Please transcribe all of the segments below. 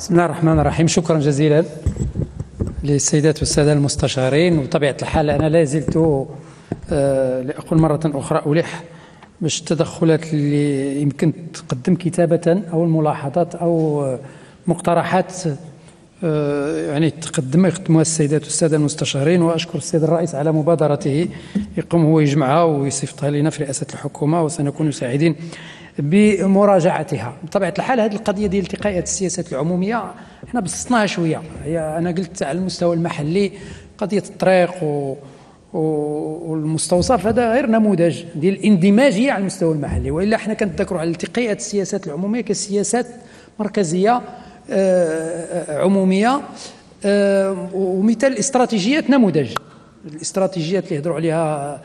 بسم الله الرحمن الرحيم. شكرا جزيلا للسيدات والسادة المستشارين. وطبيعة الحال أنا لا زلت آه، لأقول مرة أخرى ألح باش التدخلات اللي يمكن تقدم كتابة أو الملاحظات أو مقترحات آه، يعني تقدم يقدموها السيدات والسادة المستشارين. وأشكر السيد الرئيس على مبادرته يقوم هو يجمعها ويصيفطها لنا في رئاسة الحكومة وسنكون سعيدين بمراجعتها. بطبيعة الحال هذه القضية ديال التقاءات السياسات العمومية إحنا بسطناها شوية. هي أنا قلت على المستوى المحلي قضية الطريق و والمستوصف هذا غير نموذج ديال الاندماجيه على المستوى المحلي. وإلا إحنا كنتذكروا على التقاءات السياسات العمومية كسياسات مركزية آه، عمومية آه، ومثال الاستراتيجيات نموذج. الاستراتيجيات اللي يهضروا عليها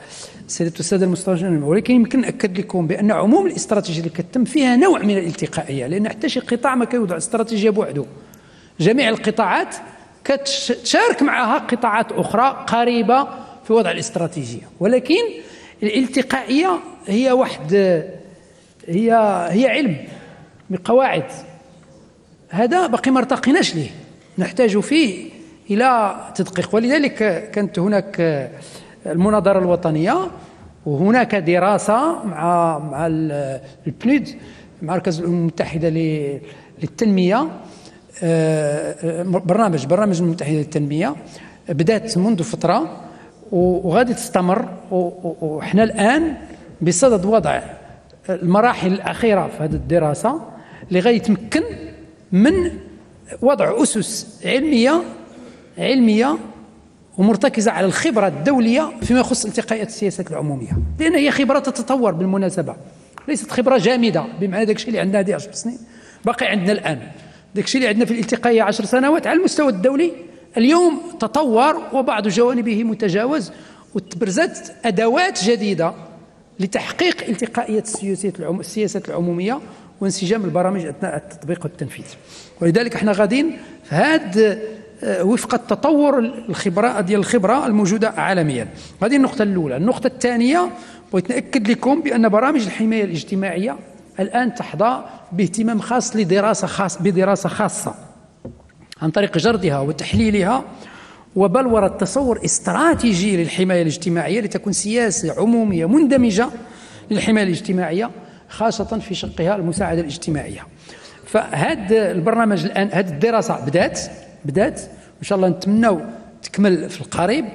السادة السادة المستشارين ولكن يمكن ناكد لكم بأن عموم الاستراتيجية اللي كتم فيها نوع من الالتقائية لأن حتى شي قطاع ما كيوضع استراتيجية بوحده جميع القطاعات كتشارك معها قطاعات أخرى قريبة في وضع الاستراتيجية. ولكن الالتقائية هي واحد هي هي علم بقواعد هذا باقي ما ارتقيناش ليه. نحتاج فيه إلى تدقيق. ولذلك كانت هناك المناظرة الوطنية وهناك دراسة مع مع البنود مركز الأمم المتحدة للتنمية. آه، برنامج برنامج الأمم المتحدة للتنمية. بدأت منذ فترة وغادي تستمر وحنا الآن بصدد وضع المراحل الأخيرة في هذه الدراسة اللي غادي يتمكن من وضع أسس علمية علمية ومرتكزة على الخبرة الدولية فيما يخص التقاءات السياسات العمومية. لأن هي خبرة تتطور بالمناسبة. ليست خبرة جامدة بمعنى داك الشيء اللي عندنا هذه 10 سنين. باقي عندنا الآن. داك الشيء اللي عندنا في الالتقائية 10 سنوات على المستوى الدولي. اليوم تطور وبعض جوانبه متجاوز وتبرزت أدوات جديدة لتحقيق التقائية السياسات العمومية وانسجام البرامج أثناء التطبيق والتنفيذ. ولذلك إحنا غاديين في هذا وفق التطور الخبرة ديال الخبرة الموجودة عالميا. هذه النقطة الأولى. النقطة الثانية بغيت نأكد لكم بأن برامج الحماية الاجتماعية الآن تحظى باهتمام خاص لدراسة خاص بدراسة خاصة عن طريق جردها وتحليلها وبلورة تصور استراتيجي للحماية الاجتماعية لتكون سياسة عمومية مندمجة للحماية الاجتماعية خاصة في شقها المساعدة الاجتماعية. فهذا البرنامج الآن هذه الدراسة بدات. بدات. إن شاء الله نتمناو تكمل في القريب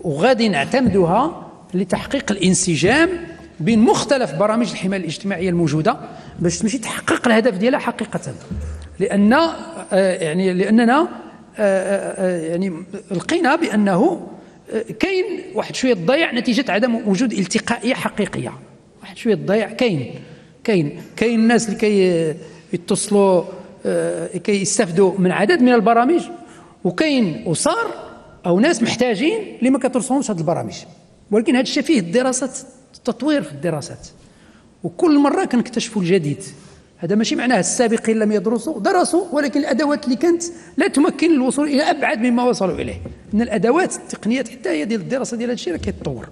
وغادي نعتمدوها لتحقيق الانسجام بين مختلف برامج الحماية الاجتماعية الموجودة باش تمشي تحقق الهدف ديالها حقيقة. لأن آه، يعني لأننا آه، آه، يعني لقينا بأنه كاين واحد شوية ضياع نتيجة عدم وجود التقائية حقيقية. واحد شوية ضياع كاين كاين كاين الناس اللي كي يتصلوا كي يستافدوا من عدد من البرامج وكاين أسر أو ناس محتاجين اللي ما كترسلهمش هذه البرامج. ولكن هذا الشيء فيه الدراسات التطوير في الدراسات. وكل مرة كنكتشفوا الجديد. هذا ماشي معناه السابقين لم يدرسوا درسوا ولكن الأدوات اللي كانت لا تمكن الوصول إلى أبعد مما وصلوا إليه. من الأدوات التقنيات حتى هي ديال الدراسة ديال هذا الشيء كيتطور.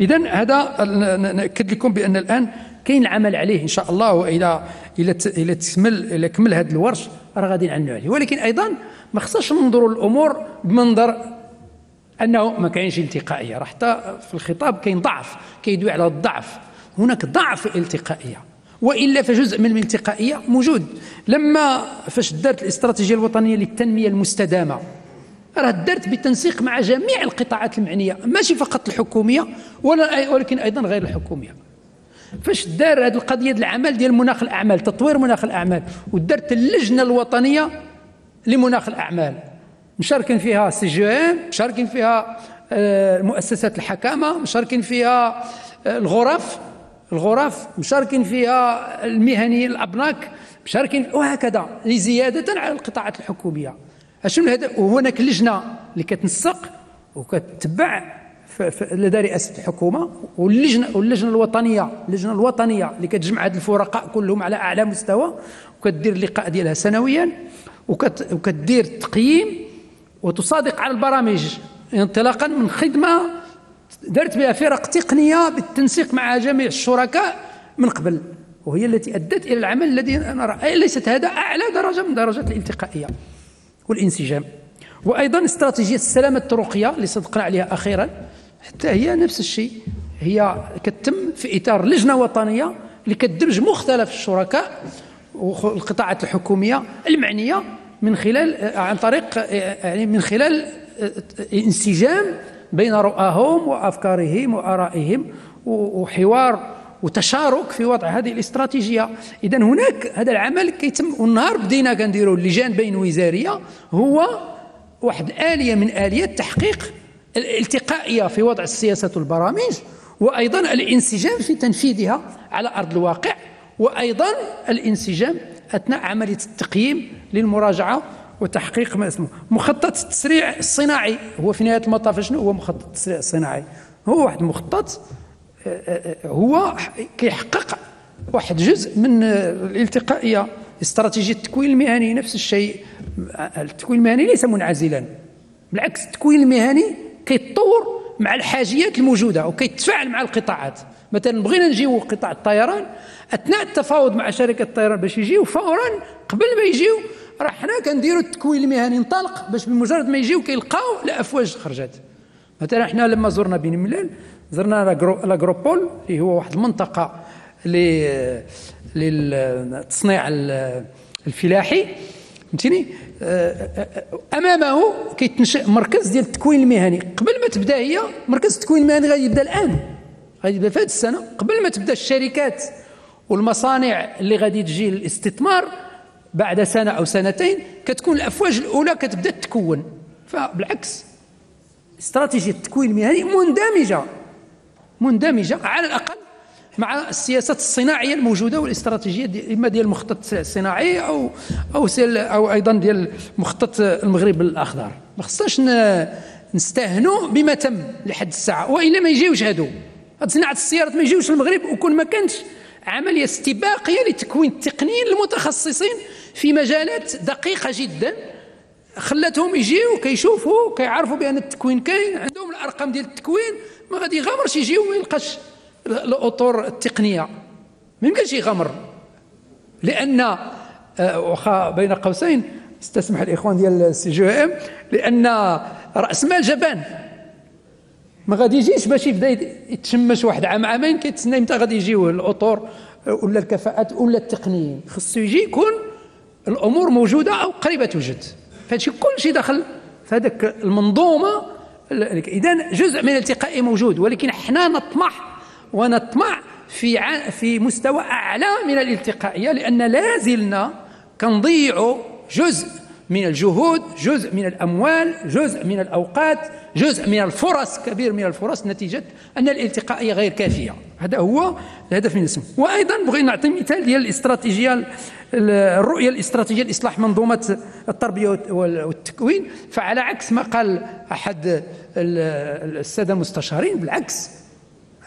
اذا هذا نأكد لكم بأن الآن كاين العمل عليه إن شاء الله والى إلى إلى تكمل إلى كمل هذا الورش. راه غادي نعنوا عليه. ولكن أيضا ما خصناش ننظروا للامور بمنظر أنه ما كاينش التقائية. راه حتى في الخطاب كاين ضعف كيدوي على الضعف. هناك ضعف التقائية. وإلا فجزء من الالتقائيه موجود. لما فاش دارت الاستراتيجية الوطنية للتنمية المستدامة راه دارت بالتنسيق مع جميع القطاعات المعنية. ماشي فقط الحكومية ولكن أيضا غير الحكومية. فاش دار هذه القضية ديال العمل ديال مناخ الأعمال تطوير مناخ الأعمال ودارت اللجنة الوطنية لمناخ الأعمال. مشاركين فيها CGEM مشاركين فيها آه، مؤسسات الحكامة مشاركين فيها آه، الغرف الغرف مشاركين فيها المهنيين الأبناك مشاركين وهكذا لزيادة على القطاعات الحكومية. شنو هذا وهناك لجنة اللي كتنسق وكتتبع لدى رئاسه الحكومة واللجنه واللجنة الوطنيه اللجنة الوطنية اللي كتجمع هاد الفرقاء كلهم على أعلى مستوى وكدير اللقاء ديالها سنويا وكدير تقييم وتصادق على البرامج انطلاقا من خدمة دارت بها فرق تقنية بالتنسيق مع جميع الشركاء من قبل. وهي التي أدت إلى العمل الذي نرى ليست هذا أعلى درجة من درجات الالتقائية والانسجام. وأيضا استراتيجية السلامة الطرقية اللي صدقنا عليها أخيرا. حتى هي نفس الشيء. هي كتم في إطار لجنة وطنية اللي كتدمج مختلف الشركاء والقطاعات الحكومية المعنية من خلال عن طريق يعني من خلال انسجام بين رؤاهم وأفكارهم وآرائهم وحوار وتشارك في وضع هذه الاستراتيجية. اذا هناك هذا العمل كيتم والنهار بدينا كنديروا اللجان بين وزارية. هو واحد آلية من اليات تحقيق الالتقائيه في وضع السياسات والبرامج وأيضا الانسجام في تنفيذها على أرض الواقع وأيضا الانسجام أثناء عملية التقييم للمراجعة وتحقيق ما اسمه. مخطط التسريع الصناعي هو في نهاية المطاف شنو؟ هو مخطط التسريع الصناعي. هو واحد المخطط آه، آه، آه، هو كيحقق واحد جزء من الالتقائيه استراتيجية التكوين المهني نفس الشيء. التكوين المهني ليس منعزلا بالعكس التكوين المهني كيتطور مع الحاجيات الموجودة وكيتفاعل مع القطاعات. مثلا بغينا نجيو قطاع الطيران أثناء التفاوض مع شركة الطيران باش يجيو فورا قبل ما يجيو راه حنا كنديروا التكوين المهني انطلق باش بمجرد ما يجيو كيلقاو الأفواج خرجت. مثلا حنا لما زرنا بن ملال زرنا لاغروبول اللي هو واحد المنطقة للتصنيع الفلاحي. فهمتيني؟ أمامه كيتنشا مركز ديال التكوين المهني. قبل ما تبدا هي مركز التكوين المهني غادي يبدا الآن. غادي يبدا في هذه السنة. قبل ما تبدا الشركات والمصانع اللي غادي تجي للاستثمار بعد سنة أو سنتين كتكون الأفواج الأولى كتبدا تتكون فبالعكس استراتيجية التكوين المهني مندمجة. مندمجة على الأقل. مع السياسات الصناعية الموجودة والاستراتيجية دي إما ديال المخطط الصناعي أو أو أو أيضا ديال مخطط المغرب الأخضر. ما خصناش نستهنوا بما تم لحد الساعة وإلا ما يجيوش هادو. هاد صناعة السيارات ما يجيوش المغرب وكون ما كانش عملية استباقية لتكوين التقنيين المتخصصين في مجالات دقيقة جدا خلاتهم يجيو كيشوفوا كيعرفوا بأن التكوين كاين عندهم الأرقام ديال التكوين ما غادي يغامرش يجيو ما يلقاش الأطر التقنية ما يمكنش يغامر. لأن آه، واخا بين قوسين استسمح الإخوان ديال ال CGEM لأن رأس مال جبان. ما غادي يجيش باش يبدأ يتشمش واحد عام عامين كيتسنى متى غادي يجيو الأطر ولا الكفاءات ولا التقنيين خصو يجي يكون الأمور موجودة أو قريبة توجد. فهادشي كل شيء داخل في هذاك المنظومة. اذا جزء من الالتقائية موجود ولكن إحنا نطمح ونطمع في في مستوى أعلى من الالتقائية لأن لا زلنا كنضيعوا جزء من الجهود جزء من الأموال جزء من الأوقات جزء من الفرص كبير من الفرص نتيجة أن الالتقائية غير كافية. هذا هو الهدف من الاسم وأيضا بغينا نعطي مثال ديال الاستراتيجية الرؤية الاستراتيجية لإصلاح منظومة التربية والتكوين. فعلى عكس ما قال أحد السادة المستشارين بالعكس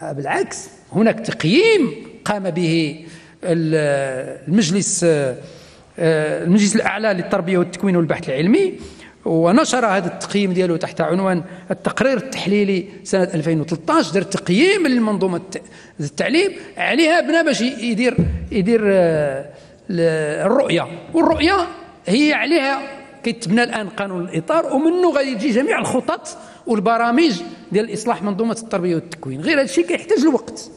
بالعكس هناك تقييم قام به المجلس آه، المجلس الأعلى للتربية والتكوين والبحث العلمي ونشر هذا التقييم ديالو تحت عنوان التقرير التحليلي سنة 2013 دار تقييم للمنظومة التعليم عليها بنا باش يدير يدير آه، الرؤية. والرؤية هي عليها كيتبنى الآن قانون الإطار ومنه غادي تجي جميع الخطط والبرامج ديال إصلاح منظومة التربية والتكوين. غير هذا الشيء كيحتاج الوقت.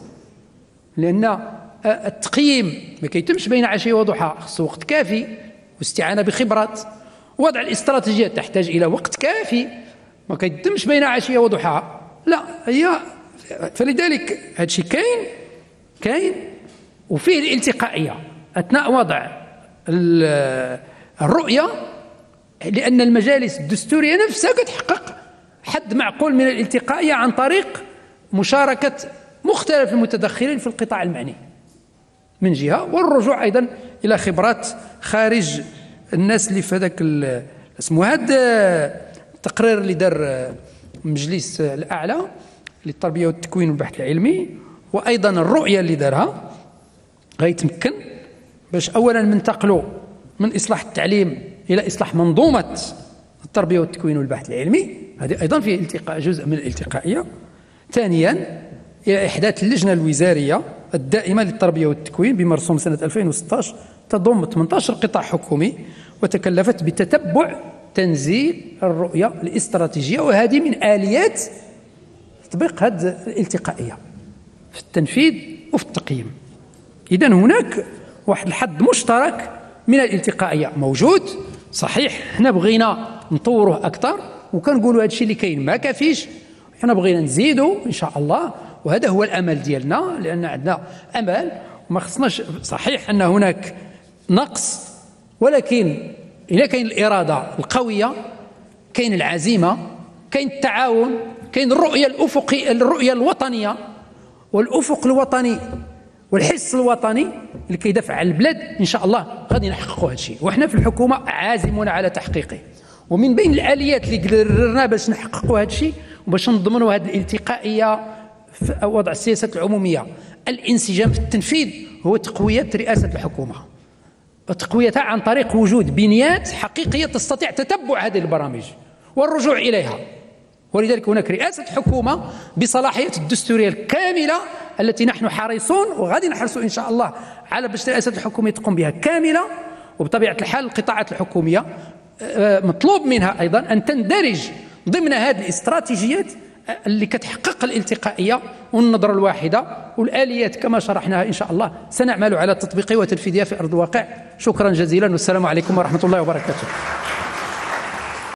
لأن التقييم ما كيتمش بين عشية وضحى. خص وقت كافي واستعانة بخبرات. وضع الاستراتيجيات تحتاج إلى وقت كافي. ما كيتمش بين عشية وضحى. لا هي فلذلك هذا الشيء كاين كاين. وفيه الالتقائية. أثناء وضع الرؤية لأن المجالس الدستورية نفسها كتحقق حد معقول من الالتقائية عن طريق مشاركة مختلف المتدخلين في القطاع المعني. من جهة والرجوع أيضا إلى خبرات خارج الناس اللي في هذاك اسمه هذا التقرير اللي دار المجلس الأعلى للتربية والتكوين والبحث العلمي وأيضا الرؤية اللي دارها. غيتمكن باش أولا ننتقلوا من إصلاح التعليم إلى إصلاح منظومة التربية والتكوين والبحث العلمي. هذه أيضا فيه التقاء جزء من الالتقائية. ثانيا إحداث اللجنة الوزارية الدائمة للتربية والتكوين بمرسوم سنة 2016 تضم 18 قطاع حكومي وتكلفت بتتبع تنزيل الرؤية الاستراتيجية وهذه من آليات تطبيق هذه الالتقائية في التنفيذ وفي التقييم. إذا هناك واحد الحد مشترك من الالتقائية. موجود صحيح حنا بغينا نطوروه أكثر وكنقولوا هذا الشيء اللي كاين ما كافيش. حنا بغينا نزيدوا إن شاء الله وهذا هو الأمل ديالنا لأن عندنا أمل وما خصناش صحيح أن هناك نقص ولكن إذا كاين الإرادة القوية كاين العزيمة كاين التعاون كاين الرؤية الأفقية الرؤية الوطنية والأفق الوطني والحس الوطني اللي كيدافع على البلاد إن شاء الله غادي نحققوا هذا الشيء وحنا في الحكومة عازمون على تحقيقه. ومن بين الآليات اللي قدرنا باش نحققوا هذا الشيء وباش نضمنوا هذه الالتقائية في وضع السياسات العمومية. الانسجام في التنفيذ هو تقوية رئاسة الحكومة. وتقويتها عن طريق وجود بنيات حقيقية تستطيع تتبع هذه البرامج والرجوع إليها. ولذلك هناك رئاسة حكومة بصلاحيات الدستورية الكاملة التي نحن حريصون وغادي نحرصوا إن شاء الله على باش رئاسة الحكومة تقوم بها كاملة. وبطبيعة الحال القطاعات الحكومية مطلوب منها أيضا أن تندرج ضمن هذه الاستراتيجيات اللي كتحقق الالتقائية والنظرة الواحدة والآليات كما شرحناها إن شاء الله. سنعمل على تطبيقها وتنفيذها في أرض الواقع. شكرا جزيلا والسلام عليكم ورحمة الله وبركاته.